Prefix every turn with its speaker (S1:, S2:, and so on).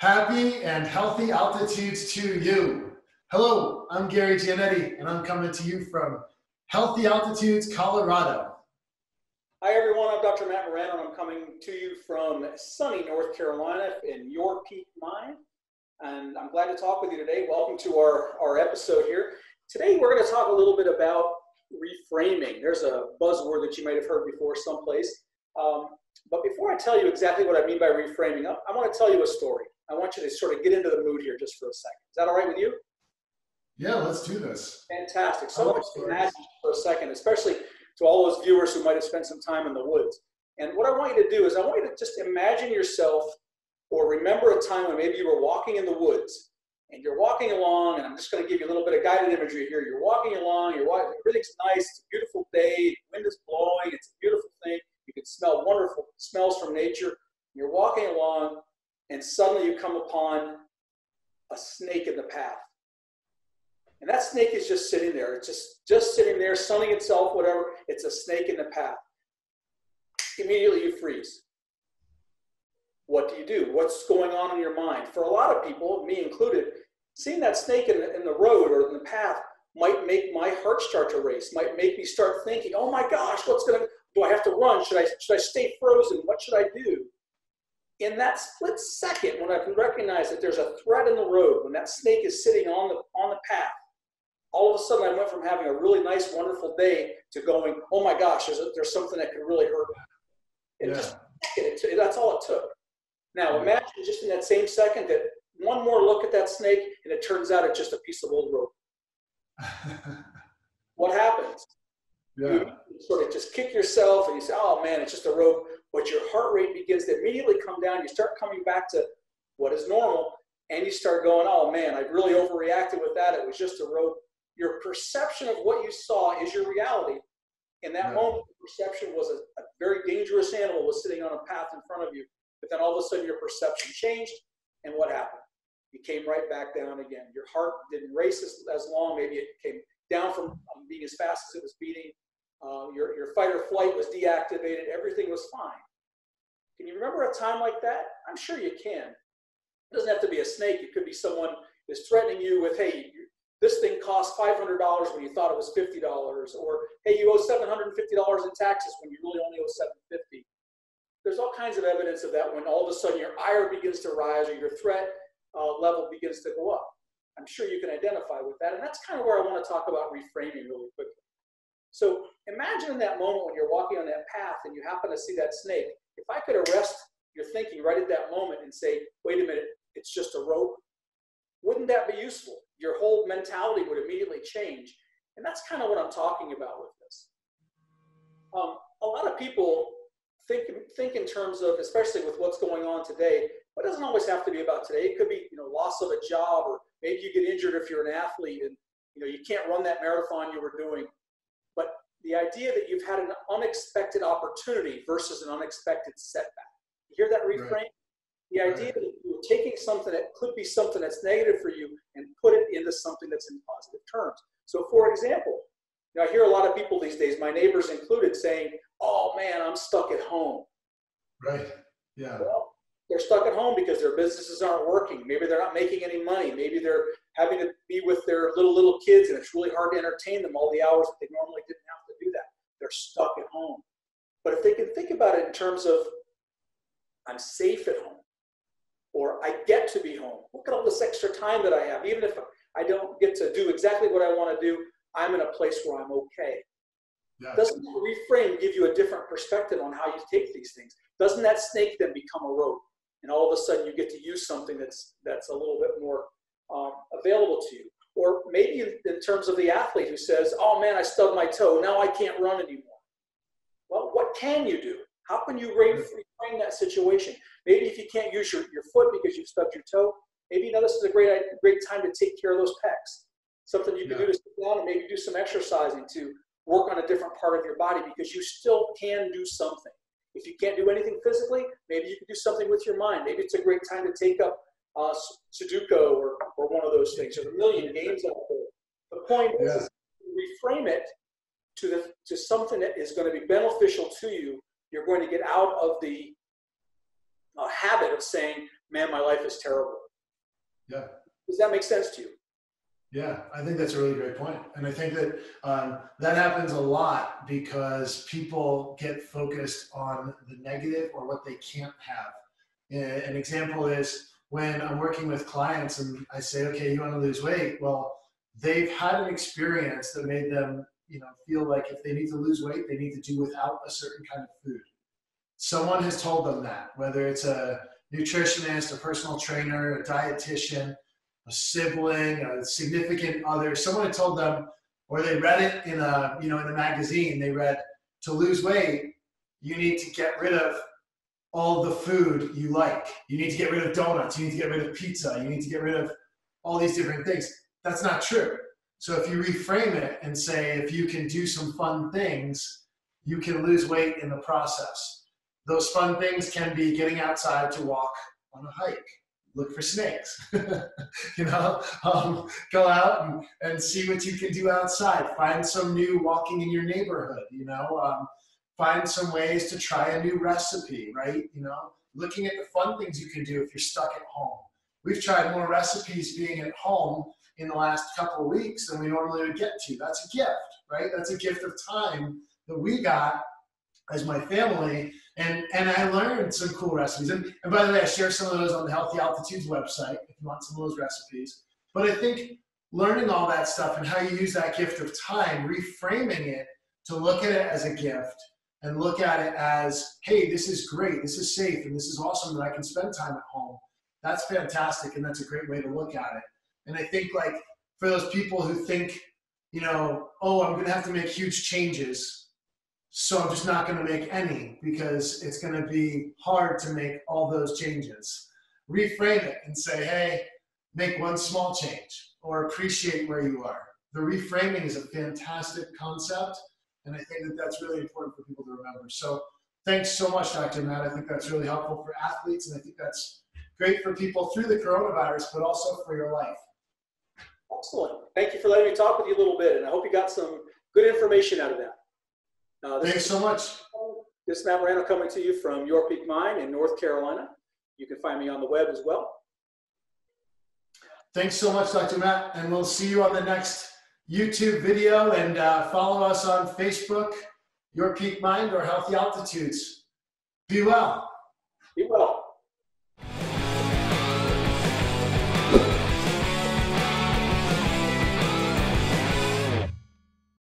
S1: Happy and healthy altitudes to you. Hello, I'm Gary Gianetti, and I'm coming to you from Healthy Altitudes, Colorado.
S2: Hi, everyone. I'm Dr. Matt Morano, and I'm coming to you from sunny North Carolina in your peak mind. And I'm glad to talk with you today. Welcome to our, our episode here. Today, we're going to talk a little bit about reframing. There's a buzzword that you might have heard before someplace. Um, but before I tell you exactly what I mean by reframing, I, I want to tell you a story. I want you to sort of get into the mood here just for a second. Is that all right with you?
S1: Yeah, let's do this.
S2: Fantastic. So oh, much imagine for a second, especially to all those viewers who might have spent some time in the woods. And what I want you to do is I want you to just imagine yourself or remember a time when maybe you were walking in the woods and you're walking along, and I'm just going to give you a little bit of guided imagery here. You're walking along, you're walking, everything's nice, it's a beautiful day, the wind is blowing, it's a beautiful thing. You can smell wonderful smells from nature. You're walking along, and suddenly you come upon a snake in the path. And that snake is just sitting there. It's just, just sitting there, sunning itself, whatever. It's a snake in the path. Immediately you freeze. What do you do? What's going on in your mind? For a lot of people, me included, seeing that snake in the, in the road or in the path might make my heart start to race, might make me start thinking, oh my gosh, what's going to, do I have to run? Should I, should I stay frozen? What should I do? In that split second, when I can recognize that there's a threat in the road, when that snake is sitting on the, on the path, all of a sudden I went from having a really nice, wonderful day to going, oh my gosh, there's, a, there's something that could really hurt me. And yeah. just, it, that's all it took. Now imagine just in that same second that one more look at that snake and it turns out it's just a piece of old rope. what happens?
S1: Yeah.
S2: You sort of just kick yourself and you say, oh man, it's just a rope. But your heart rate begins to immediately come down. You start coming back to what is normal and you start going, oh man, I really overreacted with that. It was just a rope. Your perception of what you saw is your reality. In that yeah. moment, perception was a, a very dangerous animal was sitting on a path in front of you. But then all of a sudden, your perception changed, and what happened? You came right back down again. Your heart didn't race as, as long. Maybe it came down from um, being as fast as it was beating. Uh, your, your fight or flight was deactivated. Everything was fine. Can you remember a time like that? I'm sure you can. It doesn't have to be a snake. It could be someone is threatening you with, hey, this thing cost $500 when you thought it was $50, or hey, you owe $750 in taxes when you really only owe $750. there's all kinds of evidence of that when all of a sudden your ire begins to rise or your threat uh, level begins to go up. I'm sure you can identify with that. And that's kind of where I want to talk about reframing really quickly. So imagine in that moment when you're walking on that path and you happen to see that snake. If I could arrest your thinking right at that moment and say, wait a minute, it's just a rope, wouldn't that be useful? Your whole mentality would immediately change. And that's kind of what I'm talking about with this. Um, a lot of people think think in terms of, especially with what's going on today. But it doesn't always have to be about today. It could be, you know, loss of a job, or maybe you get injured if you're an athlete and you know you can't run that marathon you were doing. The idea that you've had an unexpected opportunity versus an unexpected setback. You hear that reframe? Right. The idea right. that you're taking something that could be something that's negative for you and put it into something that's in positive terms. So, for example, you know, I hear a lot of people these days, my neighbors included, saying, oh man, I'm stuck at home.
S1: Right. Yeah.
S2: Well, they're stuck at home because their businesses aren't working. Maybe they're not making any money. Maybe they're having to be with their little little kids, and it's really hard to entertain them all the hours that they normally didn't have to do that. They're stuck at home. But if they can think about it in terms of, I'm safe at home, or I get to be home. Look at all this extra time that I have. Even if I don't get to do exactly what I want to do, I'm in a place where I'm okay. Yes. Doesn't reframe give you a different perspective on how you take these things? Doesn't that snake then become a rope? And all of a sudden you get to use something that's that's a little bit more um, available to you. Or maybe in, terms of the athlete who says, oh man, I stubbed my toe, now I can't run anymore. Well, what can you do? How can you reframe mm-hmm. that situation? Maybe if you can't use your, your foot because you've stubbed your toe, maybe you know this is a great, great time to take care of those pecs. Something you can yeah. do to sit down and maybe do some exercising to work on a different part of your body because you still can do something. If you can't do anything physically, maybe you can do something with your mind. Maybe it's a great time to take up uh, Sudoku or, or one of those things. There's a million games out there. The point yeah. is, reframe it to, the, to something that is going to be beneficial to you. You're going to get out of the uh, habit of saying, man, my life is terrible.
S1: Yeah.
S2: Does that make sense to you?
S1: Yeah, I think that's a really great point, and I think that um, that happens a lot because people get focused on the negative or what they can't have. An example is when I'm working with clients and I say, "Okay, you want to lose weight?" Well, they've had an experience that made them, you know, feel like if they need to lose weight, they need to do without a certain kind of food. Someone has told them that, whether it's a nutritionist, a personal trainer, a dietitian a sibling, a significant other, someone had told them, or they read it in a you know in a magazine. They read to lose weight, you need to get rid of all the food you like. You need to get rid of donuts. You need to get rid of pizza. You need to get rid of all these different things. That's not true. So if you reframe it and say, if you can do some fun things, you can lose weight in the process. Those fun things can be getting outside to walk on a hike look for snakes. you know, um, go out and, and see what you can do outside. Find some new walking in your neighborhood. You know, um, find some ways to try a new recipe. Right? You know, looking at the fun things you can do if you're stuck at home. We've tried more recipes being at home in the last couple of weeks than we normally would get to. That's a gift, right? That's a gift of time that we got as my family and and I learned some cool recipes. And, and by the way, I share some of those on the Healthy Altitudes website if you want some of those recipes. But I think learning all that stuff and how you use that gift of time, reframing it to look at it as a gift and look at it as, hey, this is great, this is safe, and this is awesome that I can spend time at home. That's fantastic, and that's a great way to look at it. And I think like for those people who think, you know, oh, I'm gonna have to make huge changes so I'm just not going to make any because it's going to be hard to make all those changes. Reframe it and say, hey, make one small change or appreciate where you are. The reframing is a fantastic concept, and I think that that's really important for people to remember. So thanks so much, Dr. Matt. I think that's really helpful for athletes, and I think that's great for people through the coronavirus, but also for your life.
S2: Excellent. Thank you for letting me talk with you a little bit, and I hope you got some good information out of that.
S1: Uh, Thanks so much.
S2: This is Matt Morano coming to you from Your Peak Mind in North Carolina. You can find me on the web as well.
S1: Thanks so much, Dr. Matt, and we'll see you on the next YouTube video and uh, follow us on Facebook, Your Peak Mind or Healthy Altitudes. Be well. Be well.